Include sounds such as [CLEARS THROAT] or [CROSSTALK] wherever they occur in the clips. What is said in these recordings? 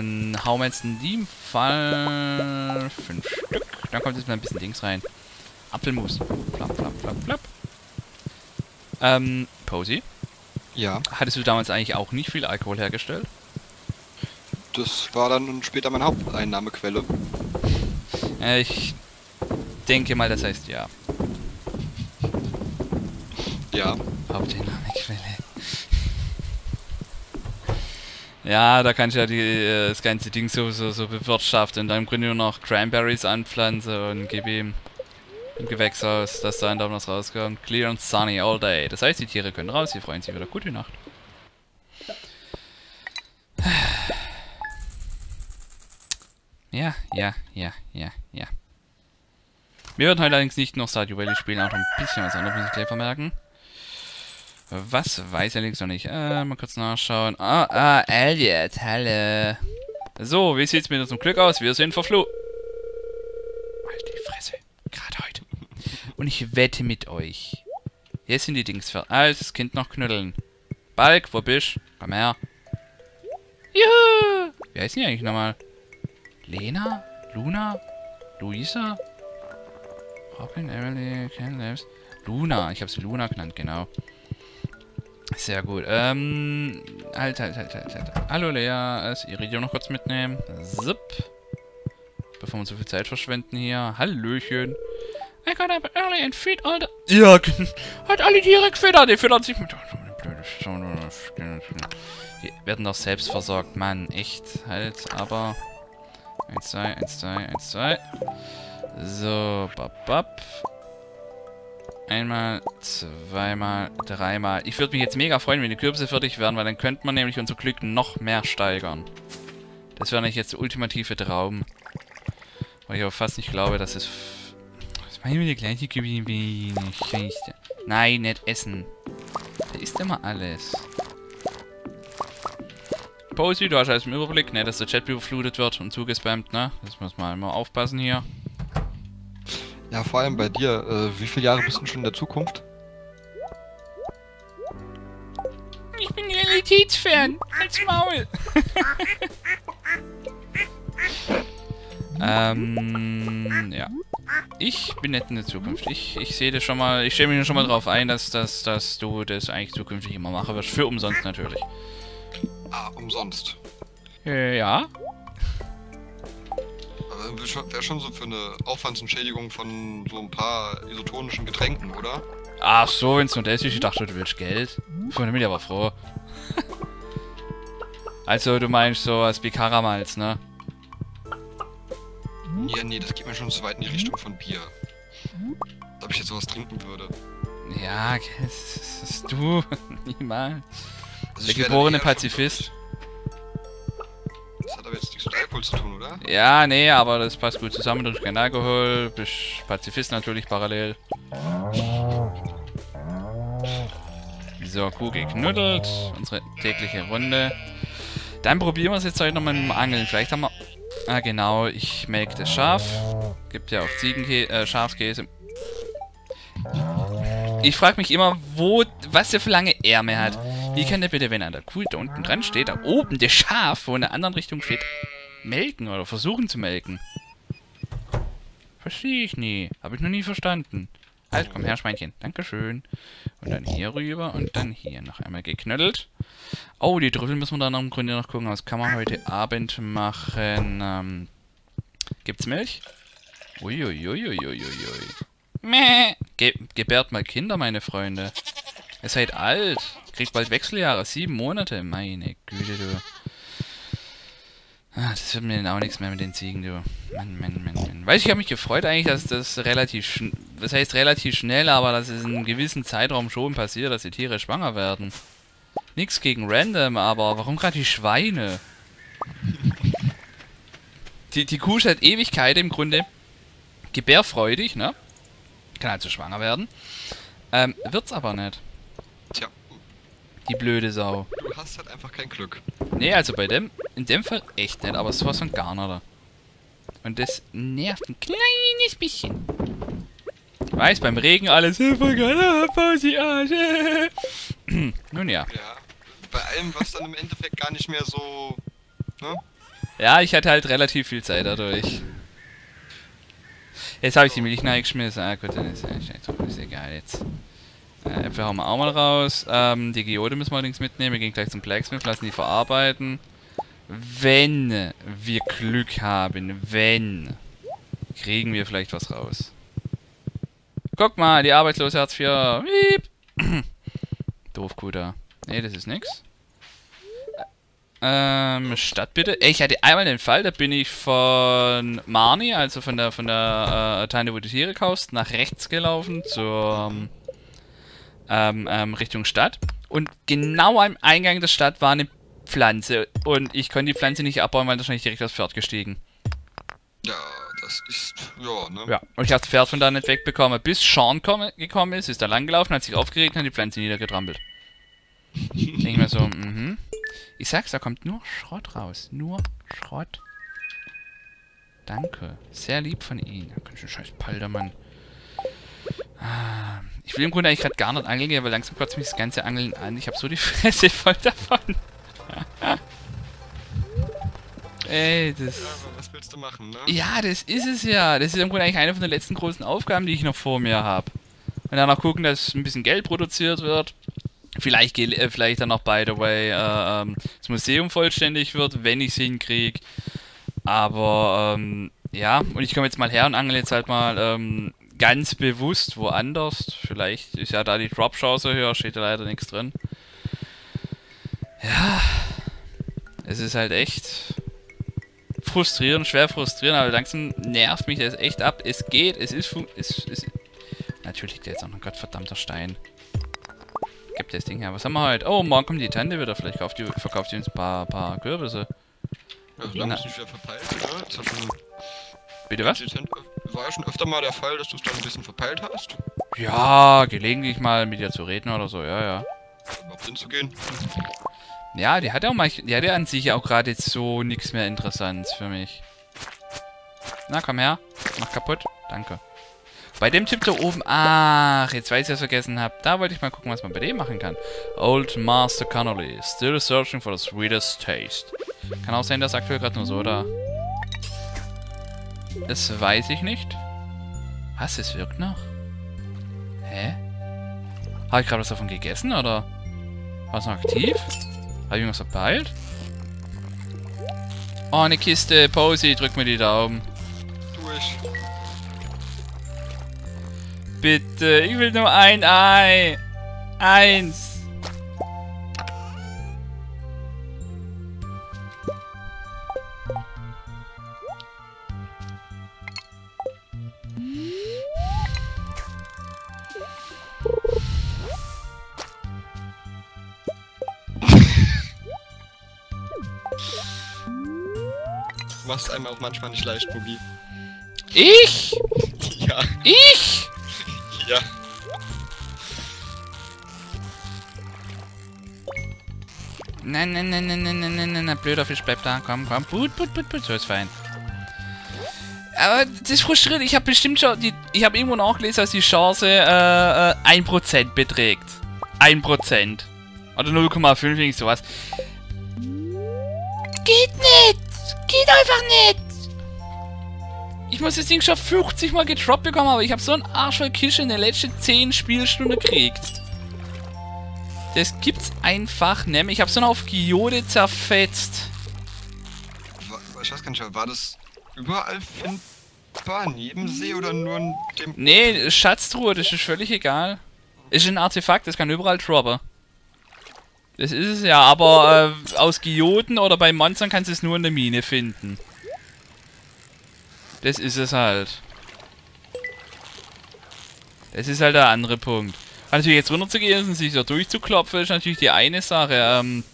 dann hauen wir jetzt in dem Fall fünf Stück. Dann kommt jetzt mal ein bisschen Dings rein. Apfelmus. Flap, flap, flap, flap. Ähm, Posy, Ja, hattest du damals eigentlich auch nicht viel Alkohol hergestellt? das war dann später meine Haupteinnahmequelle. Äh, ich denke mal, das heißt ja. Ja, Haupteinnahmequelle. Ja, da kannst du ja die, äh, das ganze Ding so, so, so bewirtschaften dann Grunde nur noch Cranberries anpflanzen und gib ihm im Gewächshaus, dass da dann was rauskommt. Clear and sunny all day. Das heißt, die Tiere können raus, sie freuen sich wieder. Gute Nacht. Ja, ja, ja, ja, ja. Wir werden heute allerdings nicht noch Stardew Valley spielen, auch noch ein bisschen was anderes, muss ich gleich vermerken. Was weiß Alex noch nicht? Äh, mal kurz nachschauen. Ah, ah, Elliot, hallo. So, wie sieht's mit unserem Glück aus? Wir sind verflucht. Halt die Fresse. Gerade heute. Und ich wette mit euch. Jetzt sind die Dings für alles Kind noch knuddeln. Balk, wo bist? Komm her. Juhu! Wie heißen die eigentlich nochmal? Lena? Luna? Luisa? Robin, Emily, Ken Labs. Luna, ich habe sie Luna genannt, genau. Sehr gut. Ähm, halt, halt, halt, halt, halt. Hallo Lea, das Iridium noch kurz mitnehmen. Zip. Bevor wir so viel Zeit verschwenden hier. Hallöchen. I got up early and feed all the... Ja, [LAUGHS] hat alle Tiere gefüttert. Die füttern sich mit... Die werden doch selbst versorgt, Mann. Echt, halt, aber... 1, 2, 1, 2, 1, 2. So, bap, bap. Einmal, zweimal, dreimal. Ich würde mich jetzt mega freuen, wenn die Kürbisse fertig wären, weil dann könnte man nämlich unser Glück noch mehr steigern. Das wäre nämlich jetzt der ultimative Traum. Weil ich aber fast nicht glaube, dass es... Was meinen wir die gleiche Kürbisse wie Scheiße. Nein, nicht essen. Der isst immer alles. Posy, du hast alles im Überblick, ne, dass der Chat überflutet wird und zugespammt, ne? Das muss man immer aufpassen hier. Ja, vor allem bei dir. Äh, wie viele Jahre bist du schon in der Zukunft? Ich bin Realitätsfan. Als Maul. [LAUGHS] ähm, ja. Ich bin nicht in der Zukunft. Ich, ich sehe das schon mal, ich stelle mich schon mal drauf ein, dass, dass, dass du das eigentlich zukünftig immer machen wirst. Für umsonst natürlich. Ah, umsonst. Äh, ja. Aber wäre schon, wär schon so für eine Aufwandsentschädigung von so ein paar isotonischen Getränken, oder? Ach so, wenn's nur das ist. Ich dachte, du willst Geld. Von bin ich aber froh. [LAUGHS] also, du meinst so als Bikaramals, ne? Ja, nee, das geht mir schon zu weit in die Richtung von Bier. Als ob ich jetzt sowas trinken würde. Ja, das ist du. [LAUGHS] Niemals. Also Der dann geborene Pazifist. Das hat aber jetzt nichts mit Alkohol zu tun, oder? Ja, nee, aber das passt gut zusammen. Du trinkst kein Alkohol, bist Pazifist natürlich parallel. So, Kuh geknuddelt. Unsere tägliche Runde. Dann probieren wir es jetzt heute noch mit dem Angeln. Vielleicht haben wir... Ah, genau. Ich melke das Schaf. Gibt ja auch Ziegenkäse, äh, Schafskäse. Ich frage mich immer, wo, was der für lange Ärmel hat. Wie kann der bitte, wenn an der Kuh da unten dran steht, da oben das Schaf, wo in der anderen Richtung steht, melken oder versuchen zu melken? Verstehe ich nie. Habe ich noch nie verstanden. Halt, komm her, Schweinchen. Dankeschön. Und dann hier rüber und dann hier noch einmal geknödelt. Oh, die Trüffel müssen wir dann im Grunde noch gucken. Was kann man heute Abend machen? Ähm, gibt's Milch? Uiuiuiuiuiui. Meh. Ge gebärt mal Kinder, meine Freunde. Ihr seid alt. Kriegt bald Wechseljahre. Sieben Monate. Meine Güte, du. Ah, das wird mir dann auch nichts mehr mit den Ziegen, du. Mann, Mann, Mann, Mann. Weiß ich, habe mich gefreut eigentlich, dass das relativ das heißt relativ schnell, aber dass es in einem gewissen Zeitraum schon passiert, dass die Tiere schwanger werden. Nix gegen Random, aber warum gerade die Schweine? Die, die Kuh seit Ewigkeit im Grunde gebärfreudig, ne? Kann also schwanger werden. Ähm, wird's aber nicht. Die blöde Sau. du hast halt einfach kein Glück. Nee, also bei dem, in dem Fall echt nicht, aber sowas von gar nicht. Und das nervt ein kleines bisschen. Ich weiß, beim Regen alles, "Äh, voll geil, Pausi, Arsch. [CLEARS THROAT] Nun ja. Ja, bei allem, was dann im Endeffekt gar nicht mehr so. Ne? Ja, ich hatte halt relativ viel Zeit dadurch. Jetzt habe ich die Milch reingeschmissen. Ah gut, dann ist ja ist egal jetzt. Äh, Äpfel hauen wir auch mal raus. Ähm, die Geode müssen wir allerdings mitnehmen. Wir gehen gleich zum Blacksmith, lassen die verarbeiten. Wenn wir Glück haben, wenn, kriegen wir vielleicht was raus. Guck mal, die arbeitslose Hartz IV. Wiep. [CLEARS THROAT] Doof, guter. Nee, das ist nix. Ähm, Stadt bitte. Ich hatte einmal den Fall, da bin ich von Marni, also von der von der äh, Tante, wo du Tiere kaufst, nach rechts gelaufen zur ähm, ähm, Richtung Stadt. Und genau am Eingang der Stadt war eine Pflanze. Und ich konnte die Pflanze nicht abbauen, weil wahrscheinlich direkt aufs Pferd gestiegen. Ja, das ist. Ja, ne? Ja, und ich habe das Pferd von da nicht wegbekommen. Bis Sean komme, gekommen ist, ist da langgelaufen, hat sich aufgeregt und hat die Pflanze niedergetrampelt. Denke mir so, mhm. Ich sag's, da kommt nur Schrott raus. Nur Schrott. Danke. Sehr lieb von Ihnen. Ganz schön scheiß Paldermann. Ich will im Grunde eigentlich gerade gar nicht angeln, aber langsam kotzt mich das ganze Angeln an. Ich habe so die [LAUGHS] Fresse voll davon. [LAUGHS] Ey, das... Ja, was willst du machen, ne? Ja, das ist es ja. Das ist im Grunde eigentlich eine von den letzten großen Aufgaben, die ich noch vor mir habe. Und dann noch gucken, dass ein bisschen Geld produziert wird. Vielleicht, äh, vielleicht dann noch, by the way, äh, ähm, das Museum vollständig wird, wenn ich es hinkriege. Aber, ähm, ja, und ich komme jetzt mal her und angel jetzt halt mal ähm, ganz bewusst woanders. Vielleicht ist ja da die Drop-Chance höher, steht da leider nichts drin. Ja, es ist halt echt frustrierend, schwer frustrierend, aber langsam nervt mich das echt ab. Es geht, es ist, es ist natürlich liegt jetzt auch noch ein gottverdammter Stein. Gibt das Ding her. Was haben wir heute? Oh, morgen kommt die Tante wieder. Vielleicht kauft die, verkauft die uns ein paar, paar Kürbisse. Ja, solange es nicht wieder verpeilt, ne? Das hat schon Bitte was? War ja schon öfter mal der Fall, dass du es dann ein bisschen verpeilt hast. Ja, gelegentlich mal mit ihr zu reden oder so, ja, ja. Überhaupt hinzugehen. Ja, die hat ja auch mal, die hat ja an sich auch gerade jetzt so nichts mehr Interessantes für mich. Na, komm her. Mach kaputt. Danke. Bei dem Typ da oben, ach, jetzt weiß ich, was ich vergessen habe. Da wollte ich mal gucken, was man bei dem machen kann. Old Master Connolly, still searching for the sweetest taste. Kann auch sein, dass aktuell gerade nur so da. Das weiß ich nicht. Was, es wirkt noch? Hä? Habe ich gerade was davon gegessen, oder? War es noch aktiv? Habe ich irgendwas verpeilt? Oh, eine Kiste. Posey, drück mir die Daumen. Tu ich. Bitte, ich will nur ein Ei. Eins. Du machst einem auch manchmal nicht leicht, Bugi. Ich? [LAUGHS] Ja. Ich? [LAUGHS] Ja. Nein, nein, nein, nein, nein, nein, nein, nein, nein, blöder Fisch, bleib da, komm, komm, put, put, put, put, so ist fein. Aber das ist frustrierend, ich habe bestimmt schon, die, ich habe irgendwo nachgelesen, dass die Chance äh, äh, 1% beträgt. 1%. Oder 0,5, irgendwie sowas. Geht nicht! Geht einfach nicht! Ich muss das Ding schon 50 Mal getroppt bekommen, aber ich habe so einen Arsch voll Kische in der letzten 10 Spielstunden gekriegt. Das gibt's einfach nicht Ich habe so noch auf Giode zerfetzt. War, ich weiß gar nicht, war das überall findbar? In jedem See oder nur in dem... Nee, Schatztruhe, das ist völlig egal. Ist ein Artefakt, das kann überall droppen. Das ist es ja, aber äh, aus Geoden oder bei Monstern kannst du es nur in der Mine finden. Das ist es halt. Das ist halt der andere Punkt. Natürlich jetzt runterzugehen und sich da durchzuklopfen, ist natürlich die eine Sache. Ähm,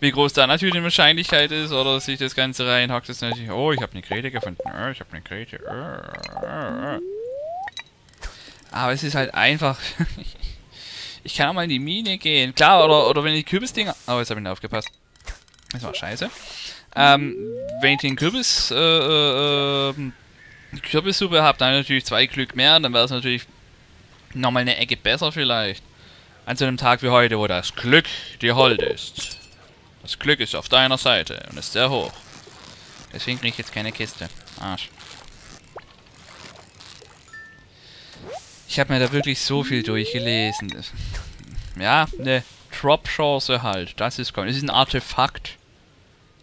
wie groß da natürlich die Wahrscheinlichkeit ist oder sich das Ganze reinhackt, ist natürlich, oh, ich habe eine Krete gefunden, oh, ich habe eine Krete. Oh, oh, oh. Aber es ist halt einfach... [LAUGHS] ich kann auch mal in die Mine gehen. Klar, oder, oder wenn ich Kürbisdinger... Oh, jetzt habe ich nicht aufgepasst. Das war scheiße. Ähm, wenn ich den Kürbis, äh, äh, Kürbissuppe habe, dann natürlich zwei Glück mehr, dann wäre es natürlich nochmal eine Ecke besser vielleicht. An so einem Tag wie heute, wo das Glück dir hold ist. Das Glück ist auf deiner Seite und ist sehr hoch. Deswegen kriege ich jetzt keine Kiste. Arsch. Ich habe mir da wirklich so viel durchgelesen. Ja, eine Drop-Chance halt. Das ist kommen. Das ist ein Artefakt.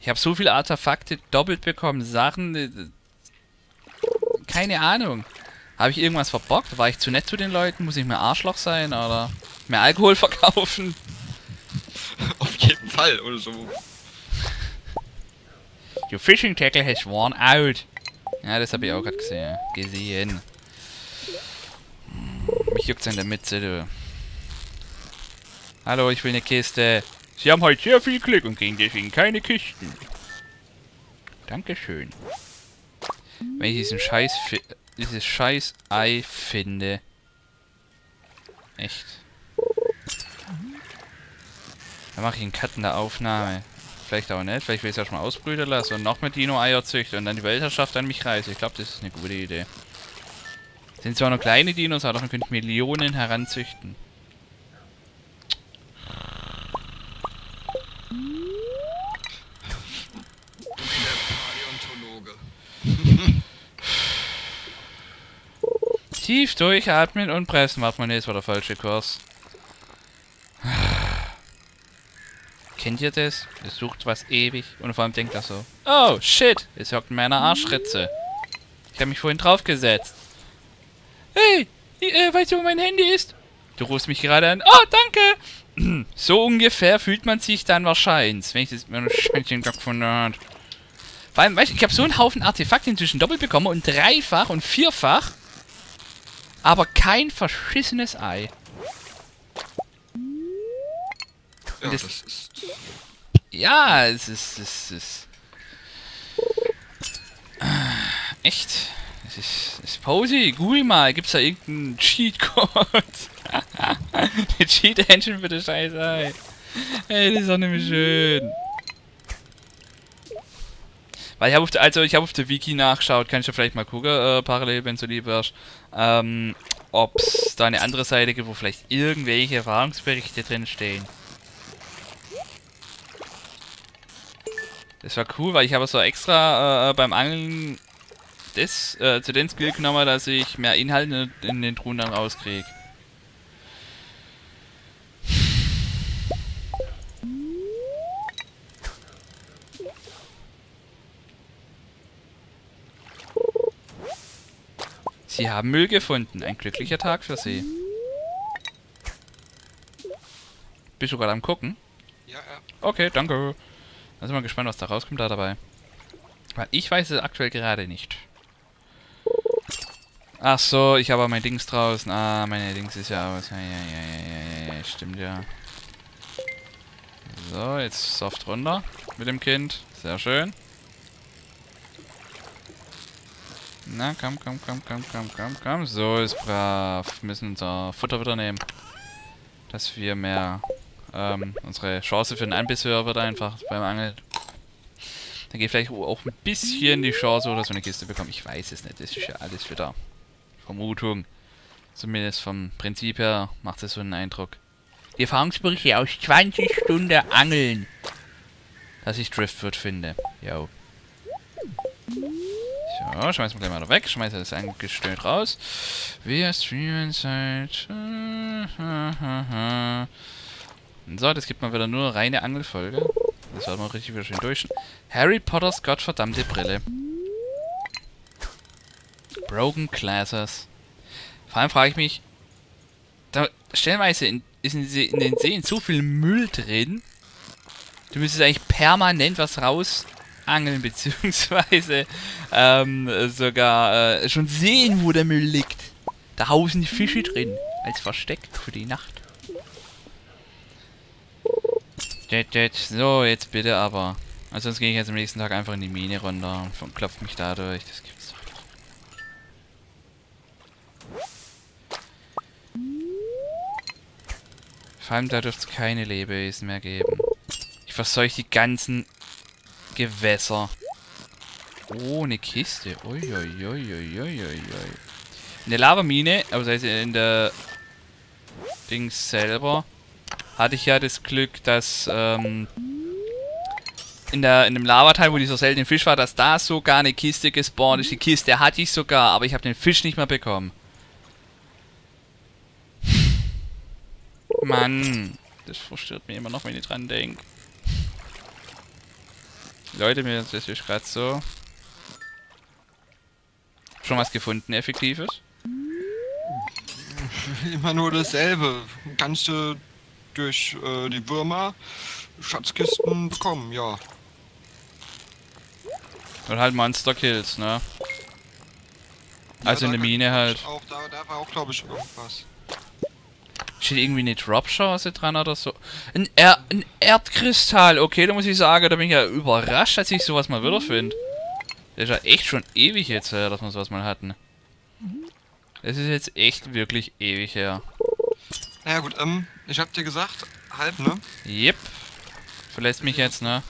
Ich habe so viele Artefakte doppelt bekommen. Sachen. Äh, keine Ahnung. Habe ich irgendwas verbockt? War ich zu nett zu den Leuten? Muss ich mehr Arschloch sein? Oder mehr Alkohol [LAUGHS] verkaufen? Auf jeden Fall, oder so. Your fishing tackle has worn out. Ja, das habe ich auch gerade gesehen. Gesehen. Mich juckt's in der Mitte, du. Hallo, ich will eine Kiste. Sie haben heute sehr viel Glück und kriegen deswegen keine Kisten. Dankeschön. Wenn ich diesen Scheiß dieses scheiß Ei finde. Echt. Dann mache ich einen Cut in der Aufnahme. Vielleicht auch nicht. Vielleicht will ich es erstmal ausbrüten lassen und noch mit Dino-Eier züchten und dann die Weltherrschaft an mich reißen. Ich glaube, das ist eine gute Idee. Sind zwar noch kleine Dinos, aber man könnte Millionen heranzüchten. Tief durchatmen und pressen. Warte mal, nee, das war der falsche Kurs. Kennt ihr das? Ihr sucht was ewig und vor allem denkt er so. Oh, shit, es hockt in meiner Arschritze. Ich habe mich vorhin draufgesetzt. Hey, äh, weißt du, wo mein Handy ist? Du rufst mich gerade an. Oh, danke! [CLEARS THROAT] So ungefähr fühlt man sich dann wahrscheinlich, wenn ich das Scheinchen gefunden habe. Vor allem, weißt du, ich habe so einen Haufen Artefakte inzwischen doppelt bekommen und dreifach und vierfach. Aber kein verschissenes Ei. Ja, das, das ist... Ja, es ist... Es ist... Echt? Ist, ist Posy, google mal, gibt's da irgendeinen Cheatcode? [LAUGHS] Eine Cheat-Engine für das scheiß Ei. Ey, das ist doch nämlich schön. Weil ich habe auf, der, also ich hab auf der Wiki nachgeschaut, kannst du vielleicht mal gucken, äh, parallel, wenn du lieb wärst, ähm, ob es da eine andere Seite gibt, wo vielleicht irgendwelche Erfahrungsberichte drin stehen. Das war cool, weil ich habe so extra äh, beim Angeln das, äh, zu den Skill genommen, dass ich mehr Inhalte in den Truhen dann rauskriege. Sie haben Müll gefunden. Ein glücklicher Tag für Sie. Bist du gerade am gucken? Ja, ja. Okay, danke. Dann sind wir gespannt, was da rauskommt da dabei. Weil ich weiß es aktuell gerade nicht. Ach so, ich habe mein Dings draußen. Ah, meine Dings ist ja aus. Ja, ja, ja, ja, ja, stimmt ja. So, jetzt soft runter mit dem Kind. Sehr schön. Na, komm, komm, komm, komm, komm, komm, komm. So ist brav. Wir müssen unser Futter wieder nehmen. Dass wir mehr, ähm, unsere Chance für den Anbiss höher wird einfach beim Angeln. Dann geht vielleicht auch ein bisschen die Chance, oder so eine Kiste bekommen. Ich weiß es nicht. Das ist ja alles wieder Vermutung. Zumindest vom Prinzip her macht es so einen Eindruck. Die Erfahrungsberichte aus 20 Stunden Angeln. Dass ich Driftwood finde. Jo. So, schmeißen wir gleich mal da weg. Schmeißen das eingestellt raus. Wir streamen seit... [LAUGHS] So, das gibt mal wieder nur reine Angelfolge. Das war mal richtig wieder schön durch. Harry Potters gottverdammte Brille. Broken Classes. Vor allem frage ich mich, da stellenweise in, ist in, in den Seen so viel Müll drin. Du müsstest eigentlich permanent was raus angeln, [LAUGHS] beziehungsweise ähm, sogar äh, schon sehen, wo der Müll liegt. Da hausen die Fische drin, als Versteck für die Nacht. So, jetzt bitte aber. Also sonst gehe ich jetzt am nächsten Tag einfach in die Mine runter und klopft mich dadurch. Das gibt's Vor allem da dürfte es keine Lebewesen mehr geben. Ich verseuche die ganzen Gewässer. Oh, eine Kiste. Uiuiuiuiuiui. In der Lavamine, also in der Dings selber hatte ich ja das Glück, dass ähm, in, der, in dem Lavateil, wo dieser seltene Fisch war, dass da sogar eine Kiste gespawnt ist. Die Kiste hatte ich sogar, aber ich habe den Fisch nicht mehr bekommen. Mann, das verstört mich immer noch, wenn ich dran denke. Leute, mir das ist gerade so. Schon was gefunden, effektives? [LAUGHS] Immer nur dasselbe. Kannst du durch äh, die Würmer Schatzkisten bekommen, ja. Und halt Monster Kills, ne? Also ja, eine Mine halt. Auch, da, da war auch, glaube ich, irgendwas. Steht irgendwie eine Drop-Chance dran oder so? Ein, er ein Erdkristall, okay, da muss ich sagen, da bin ich ja überrascht, dass ich sowas mal wieder finde. Das ist ja echt schon ewig jetzt her, dass wir sowas mal hatten. Das ist jetzt echt wirklich ewig her. Naja gut, ähm, ich hab dir gesagt, halb, ne? Yep. Verlässt mich jetzt, ne?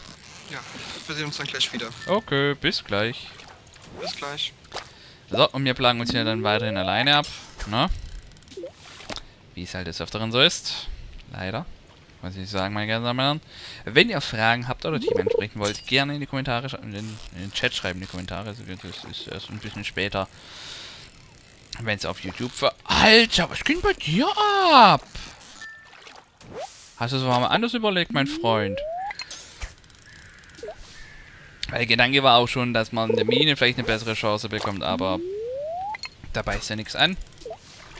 Ja, wir sehen uns dann gleich wieder. Okay, bis gleich. Bis gleich. So, und wir plagen uns ja dann weiterhin alleine ab, ne? Wie es halt des Öfteren so ist. Leider. Was ich sagen, meine ganzen Herren. Wenn ihr Fragen habt oder Themen ansprechen wollt, gerne in die Kommentare, in den, in den Chat schreiben, die Kommentare. Also das ist erst ein bisschen später. Wenn es auf YouTube ver... Alter, was geht bei dir ab? Hast du es mal anders überlegt, mein Freund? Weil der Gedanke war auch schon, dass man in der Mine vielleicht eine bessere Chance bekommt, aber dabei ist ja nichts an.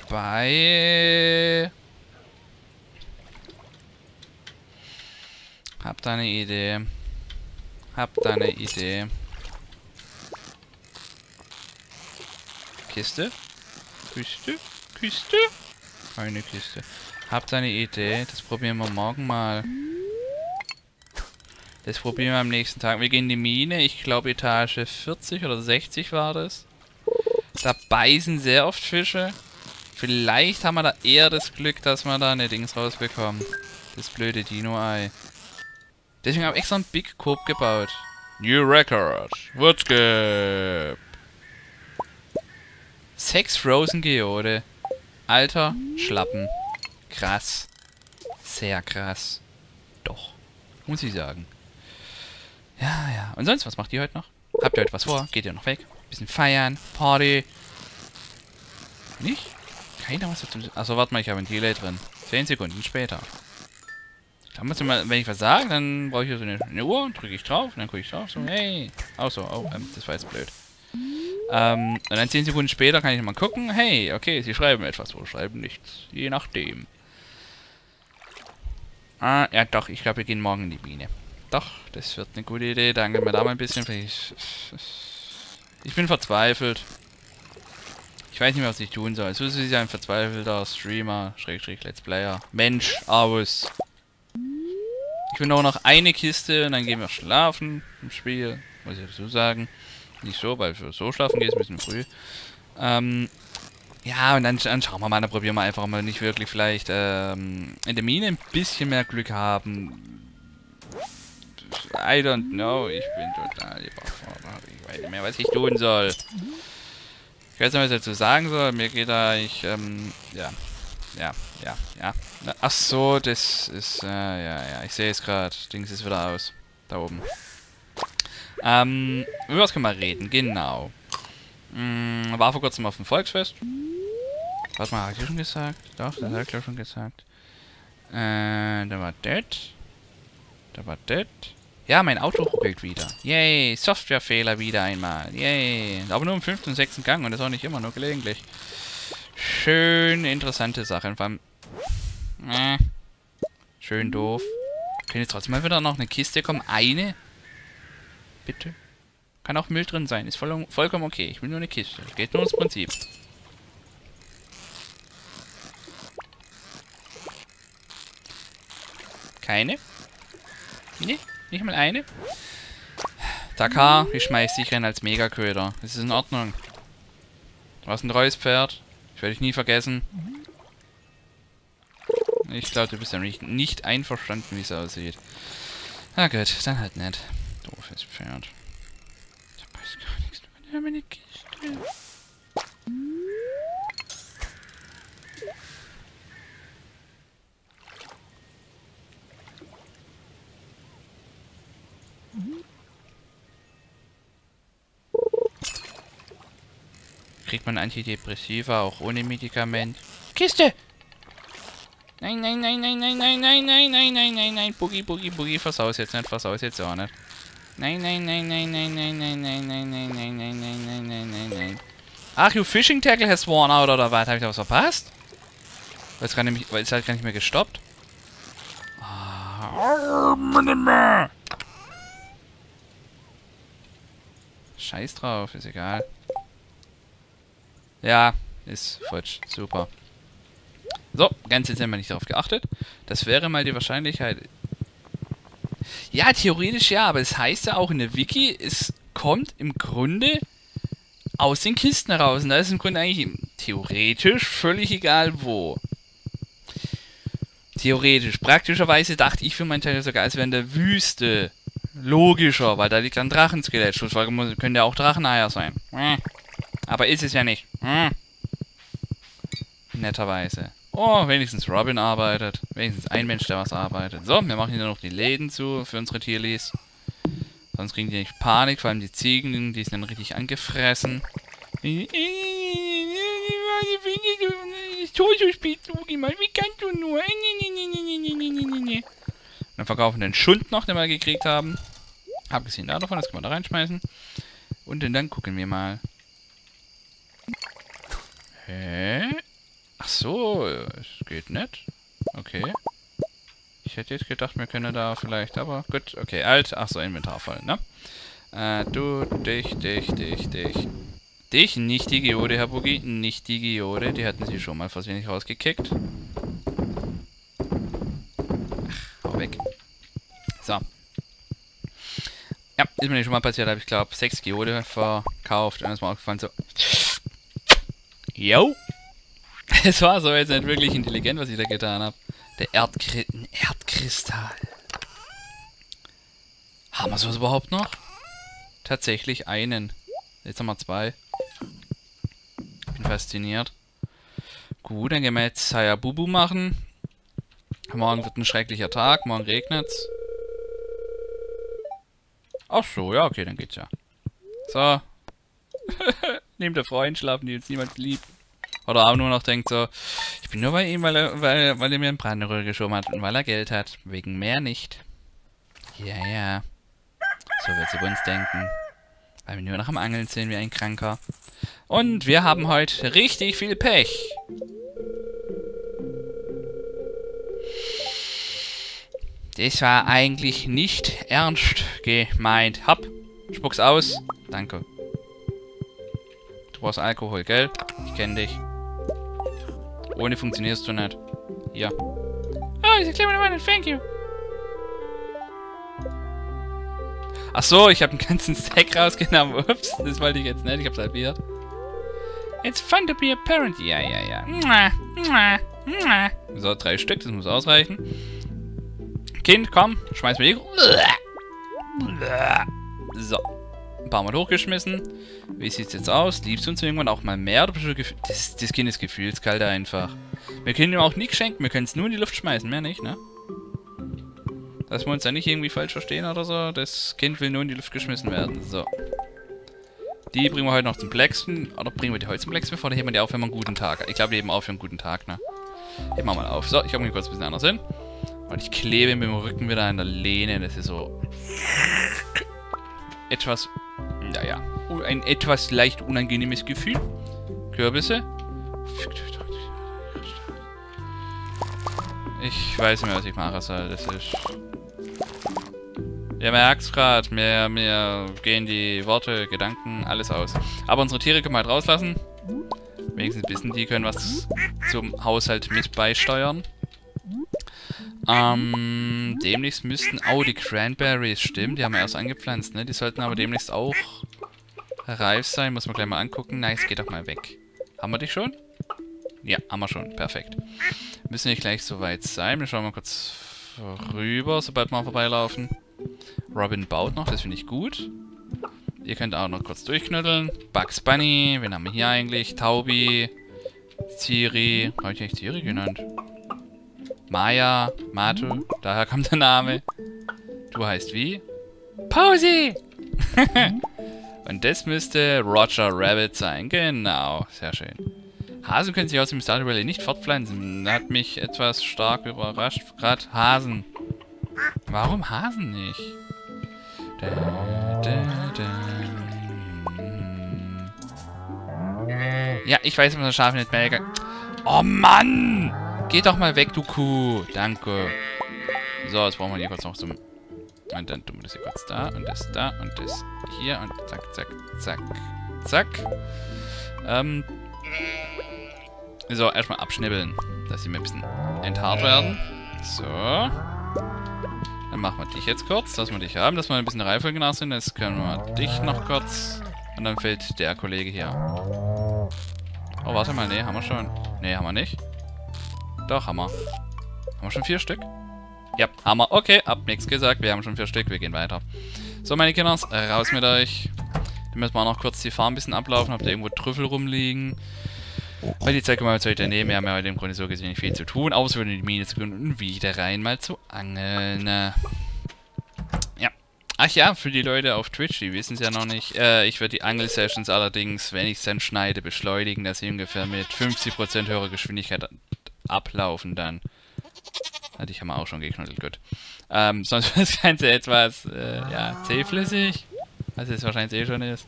Bei... Hab da eine Idee. Hab da eine Idee. Kiste? Küste? Küste? Keine Kiste. Habt eine Idee? Das probieren wir morgen mal. Das probieren wir am nächsten Tag. Wir gehen in die Mine. Ich glaube Etage 40 oder 60 war das. Da beißen sehr oft Fische. Vielleicht haben wir da eher das Glück, dass wir da eine Dings rausbekommen. Das blöde Dino-Ei. Deswegen habe ich extra einen Big Coop gebaut. New Record. What's good? Sechs Frozen Geode. Alter Schlappen. Krass. Sehr krass. Doch. Muss ich sagen. Ja, ja. Und sonst, was macht ihr heute noch? Habt ihr heute was vor? Geht ihr noch weg? Bisschen feiern? Party? Nicht? Keiner was dazu... Achso, warte mal, ich habe ein Delay drin. Zehn Sekunden später. Da muss ich mal, wenn ich was sage, dann brauche ich so eine, eine Uhr, drücke ich drauf, und dann gucke ich drauf, so, hey. Auch so, oh, ähm, das war jetzt blöd. Ähm, und dann 10 Sekunden später kann ich mal gucken, hey, okay, sie schreiben etwas oder schreiben nichts. Je nachdem. Ah, ja doch, ich glaube, wir gehen morgen in die Biene. Doch, das wird eine gute Idee. Danke mir da mal ein bisschen. Ich, ich bin verzweifelt. Ich weiß nicht mehr, was ich tun soll. So ist ein verzweifelter Streamer, Schrägstrich Let's Player. Mensch, aus. Ich will nur noch eine Kiste und dann gehen wir schlafen im Spiel. Muss ich dazu sagen. Nicht so, weil für so schlafen geht es ein bisschen früh. Ähm, ja, und dann, dann, schauen wir mal, dann probieren wir einfach mal nicht wirklich vielleicht ähm, in der Mine ein bisschen mehr Glück haben. I don't know, ich bin total überfordert. Ich weiß nicht mehr, was ich tun soll. Ich weiß nicht, was ich dazu sagen soll. Mir geht da, ich, ähm, ja. Ja, ja, ja. Ach so, das ist, äh, ja, ja. Ich sehe es gerade. Dings ist wieder aus. Da oben. Ähm, über was können wir reden? Genau. Hm, war vor kurzem auf dem Volksfest. Warte mal, hab ich schon gesagt? Doch, das habe ich schon gesagt. Äh, da war das. Da war das. Ja, mein Auto ruckelt wieder. Yay, Softwarefehler wieder einmal. Yay. Aber nur im fünften und sechsten Gang und das auch nicht immer, nur gelegentlich. Schön interessante Sachen. Vor allem. Äh, schön doof. Können jetzt trotzdem mal wieder noch eine Kiste kommen? Eine? Bitte? Kann auch Müll drin sein. Ist voll, vollkommen okay. Ich will nur eine Kiste. Geht nur ums Prinzip. Keine? Nee? Nicht mal eine? Dakar, ich schmeiß dich rein als Megaköder. Das ist in Ordnung. Du hast ein treues Pferd. Ich werde dich nie vergessen. Ich glaube, du bist ja nicht, nicht einverstanden, wie es aussieht. Na gut, dann halt nicht. Doofes Pferd. Da weiß gar nichts. Wir haben eine Kiste. Man Antidepressiva auch ohne Medikament. Kiste! Nein, nein, nein, nein, nein, nein, nein, nein, nein, nein, nein, nein. Boogie, Boogie, Boogie. Versaus jetzt nicht, versaus jetzt auch nicht. Nein, nein, nein, nein, nein, nein, nein, nein, nein, nein, nein, nein, nein, nein, nein, nein, nein. Ach, you fishing tackle has worn out, oder was? Hab ich da was verpasst? Weil es gar nicht, weil es halt gar nicht mehr gestoppt. Scheiß drauf, ist egal. Ja, ist futsch. Super. So, ganz jetzt haben wir nicht darauf geachtet. Das wäre mal die Wahrscheinlichkeit. Ja, theoretisch ja, aber es das heißt ja auch in der Wiki, es kommt im Grunde aus den Kisten raus. Und da ist im Grunde eigentlich theoretisch völlig egal wo. Theoretisch. Praktischerweise dachte ich für meinen Teil sogar, als wäre in der Wüste. Logischer, weil da liegt ein Drachenskelett. Schlussfolgerung können ja auch Dracheneier sein. Aber ist es ja nicht. Netterweise. Oh, wenigstens Robin arbeitet. Wenigstens ein Mensch, der was arbeitet. So, wir machen hier noch die Läden zu für unsere Tierlis. Sonst kriegen die nicht Panik, vor allem die Ziegen, die sind dann richtig angefressen. Wie kannst du nur? Dann verkaufen den Schund noch, den wir gekriegt haben. Abgesehen davon, das können wir da reinschmeißen. Und dann gucken wir mal. Hä? Ach so, es geht nicht. Okay. Ich hätte jetzt gedacht, wir können da vielleicht, aber gut, okay, alt. Ach so, Inventar voll, ne? Äh, du, dich, dich, dich, dich. Dich, nicht die Geode, Herr Boogie, nicht die Geode. Die hatten sie schon mal versehentlich rausgekickt. Ach, hau weg. So. Ja, ist mir nicht schon mal passiert, habe ich glaube sechs Geode verkauft und es mir aufgefallen so. Yo! [LAUGHS] Es war so jetzt nicht wirklich intelligent, was ich da getan habe. Der Erdkri Erdkristall. Haben wir sowas überhaupt noch? Tatsächlich einen. Jetzt haben wir zwei. Bin fasziniert. Gut, dann gehen wir jetzt Hayabubu machen. Morgen wird ein schrecklicher Tag, morgen regnet's. Ach so, ja, okay, dann geht's ja. So. [LAUGHS] Neben der Freund schlafen, die uns niemand liebt. Oder auch nur noch denkt so, ich bin nur bei ihm, weil er, weil, weil er mir ein Brandröhre geschoben hat und weil er Geld hat. Wegen mehr nicht. Ja, ja. So wird sie bei uns denken. Weil wir nur noch am Angeln sind wie ein Kranker. Und wir haben heute richtig viel Pech. Das war eigentlich nicht ernst gemeint. Hopp. Spuck's aus. Danke. Du brauchst Alkohol, gell? Ich kenne dich. Ohne funktionierst du nicht. Hier. Oh, diese kleine Mann, thank you. Ach so, ich habe einen ganzen Stack rausgenommen. [LAUGHS] Ups, das wollte ich jetzt nicht. Ich hab's halbiert. It's fun to be a parent. Ja, ja, ja. So, drei Stück, das muss ausreichen. Kind, komm, schmeiß mir die... So. Ein paar Mal hochgeschmissen. Wie sieht's jetzt aus? Liebst du uns irgendwann auch mal mehr? Das, das Kind ist gefühlskalt einfach. Wir können ihm auch nichts schenken. Wir können es nur in die Luft schmeißen. Mehr nicht, ne? Dass wir uns da nicht irgendwie falsch verstehen oder so. Das Kind will nur in die Luft geschmissen werden. So. Die bringen wir heute noch zum Blacksmith. Oder bringen wir die heute zum Blacksmith? Oder heben wir die auf, wenn wir einen guten Tag Ich glaube, die heben auf für einen guten Tag, ne? Heben wir mal auf. So, ich habe mich kurz ein bisschen anders hin. Und ich klebe mit dem Rücken wieder an der Lehne. Das ist so... [LAUGHS] Etwas... Naja, ein etwas leicht unangenehmes Gefühl. Kürbisse. Ich weiß nicht mehr, was ich machen soll. Das ist... Ihr merkt's gerade, mir, mir gehen die Worte, Gedanken, alles aus. Aber unsere Tiere können wir halt rauslassen. Wenigstens wissen die können was zum Haushalt mit beisteuern. Ähm, demnächst müssten... Oh, die Cranberries, stimmt. Die haben wir erst angepflanzt, ne? Die sollten aber demnächst auch reif sein. Muss man gleich mal angucken. Nice, geht doch mal weg. Haben wir die schon? Ja, haben wir schon. Perfekt. Müssen nicht gleich so weit sein. Wir schauen mal kurz rüber, sobald wir vorbeilaufen. Robin baut noch, das finde ich gut. Ihr könnt auch noch kurz durchknütteln. Bugs Bunny, wen haben wir hier eigentlich? Taubi, Ciri. Habe ich eigentlich Ciri genannt? Maya, Matu, daher kommt der Name. Du heißt wie? Pausi! [LAUGHS] Und das müsste Roger Rabbit sein. Genau, sehr schön. Hasen können sich aus dem Stardew Valley nicht fortpflanzen. Hat mich etwas stark überrascht. Gerade Hasen. Warum Hasen nicht? Da, da, da. Ja, ich weiß, was das Schaf nicht mehr... Oh Mann! Geh doch mal weg, du Kuh. Danke. So, jetzt brauchen wir hier kurz noch zum... Und dann tun wir das hier kurz da und das da und das hier und zack, zack, zack, zack. Ähm... So, erstmal abschnibbeln, dass sie mir ein bisschen enthaart werden. So. Dann machen wir dich jetzt kurz, dass wir dich haben, dass wir ein bisschen Reifen nach sind. Jetzt können wir dich noch kurz. Und dann fehlt der Kollege hier. Oh, warte mal, nee, haben wir schon. Nee, haben wir nicht. Doch, wir. Haben wir schon vier Stück? Ja, wir. Okay, hab nichts gesagt. Wir haben schon vier Stück. Wir gehen weiter. So, meine Kinder, raus mit euch. Dann müssen wir noch kurz die Farm ein bisschen ablaufen. Habt ihr irgendwo Trüffel rumliegen? Weil die Zeit können wir jetzt heute nehmen. Wir haben ja heute im Grunde so gesehen nicht viel zu tun, außer in die Mine zu gehen und wieder rein mal zu angeln. Ja. Ach ja, für die Leute auf Twitch, die wissen es ja noch nicht. Äh, ich werde die Angel-Sessions allerdings, wenn ich es dann schneide, beschleunigen, dass sie ungefähr mit 50% höherer Geschwindigkeit ablaufen dann. Hatte ich ja mal auch schon geknuddelt, gut. Ähm, sonst [LAUGHS] wird das Ganze etwas, äh, ja, zähflüssig. Was es wahrscheinlich eh schon ist.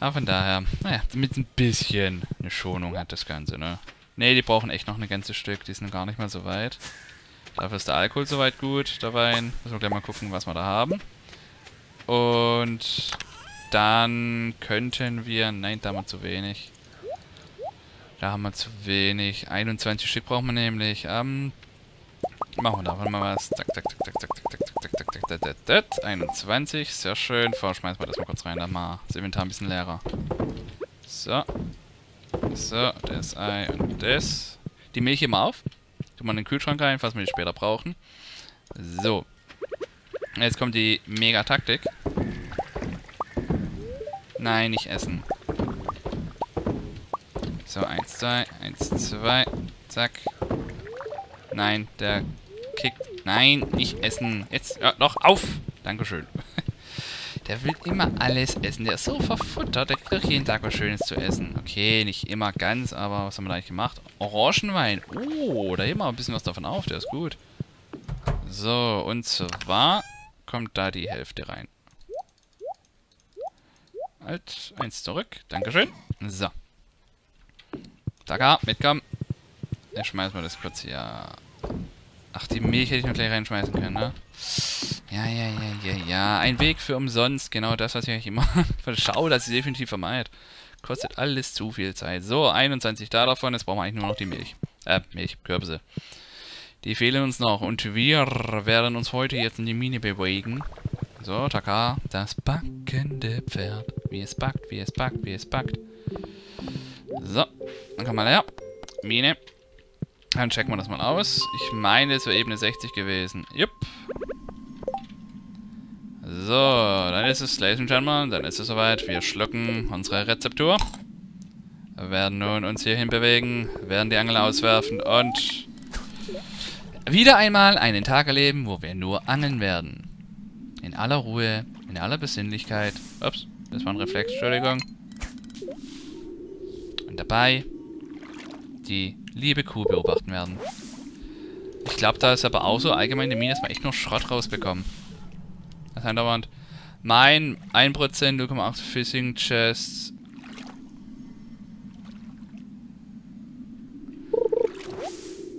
Aber von daher, naja, mit ein bisschen eine Schonung hat das Ganze, ne? Ne, die brauchen echt noch ein ganzes Stück. Die sind gar nicht mal so weit. Dafür ist der Alkohol soweit gut dabei. Müssen wir gleich mal gucken, was wir da haben. Und dann könnten wir... Nein, da haben wir zu wenig. Da haben wir zu wenig. 21 Stück brauchen wir nämlich. Ähm, machen wir davon mal was. Zack, zack, zack, zack, zack, zack, zack, zack, zack, zack, zack, zack, zack. 21, sehr schön. Vorher schmeißen wir das mal kurz rein, dann mal das Inventar ein bisschen leerer. So. So, das Ei und das. Die Milch immer auf. Tun wir in den Kühlschrank rein, falls wir die später brauchen. So. Jetzt kommt die Mega-Taktik. Nein, nicht essen. So, eins, zwei, eins, zwei, zack. Nein, der kickt. Nein, nicht essen. Jetzt, ja, doch, auf! Dankeschön. [LAUGHS] Der will immer alles essen. Der ist so verfuttert. Der kriegt jeden Tag was Schönes zu essen. Okay, nicht immer ganz, aber was haben wir da eigentlich gemacht? Orangenwein. Oh, da heben wir ein bisschen was davon auf. Der ist gut. So, und zwar kommt da die Hälfte rein. Halt, eins zurück. Dankeschön. So. Daga, mitkommen. Dann schmeißen wir das kurz hier. Ach, die Milch hätte ich noch gleich reinschmeißen können, ne? Ja, ja, ja, ja, ja. Ein Weg für umsonst. Genau das, was ich eigentlich immer [LAUGHS] verschau, dass ich definitiv vermeid. Kostet alles zu viel Zeit. So, 21 da davon. Jetzt brauchen wir eigentlich nur noch die Milch. Äh, Milch, Kürbisse. Die fehlen uns noch. Und wir werden uns heute jetzt in die Mine bewegen. So, Taka. Das backende Pferd. Wie es backt, wie es backt, wie es backt. So, dann komm mal her. Mine. Dann checken wir das mal aus. Ich meine, es wäre Ebene 60 gewesen. Jupp. So, dann ist es, Ladies and Gentlemen, dann ist es soweit. Wir schlucken unsere Rezeptur. Wir werden nun uns hierhin bewegen, werden die Angel auswerfen und wieder einmal einen Tag erleben, wo wir nur angeln werden. In aller Ruhe, in aller Besinnlichkeit. Ups, das war ein Reflex, Entschuldigung. Dabei die liebe Kuh beobachten werden. Ich glaube, da ist aber auch so allgemein in Mine, dass wir echt nur Schrott rausbekommen. Das ist andauernd. Mein 1%, 0,8 Fishing Chests.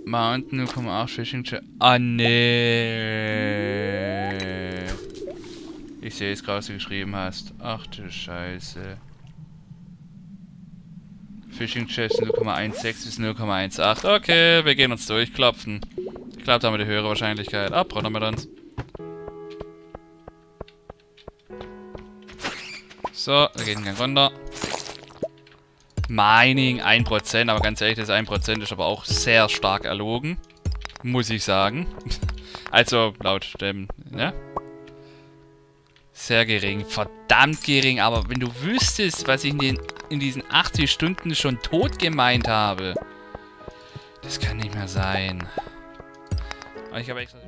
Mount 0,8 Fishing Chest. Ah, nee. Ich sehe es gerade, was du geschrieben hast. Ach du Scheiße. Fishing Chest 0,16 bis 0,18. Okay, wir gehen uns durchklopfen. Ich glaube, da haben wir die höhere Wahrscheinlichkeit. Ah, brauchen wir uns. So, wir gehen Gang runter. Mining 1%, aber ganz ehrlich, das 1% ist aber auch sehr stark erlogen. Muss ich sagen. [LAUGHS] also, laut dem, ne? Sehr gering, verdammt gering, aber wenn du wüsstest, was ich in, den, in diesen 80 Stunden schon tot gemeint habe. Das kann nicht mehr sein. Ich habe extra...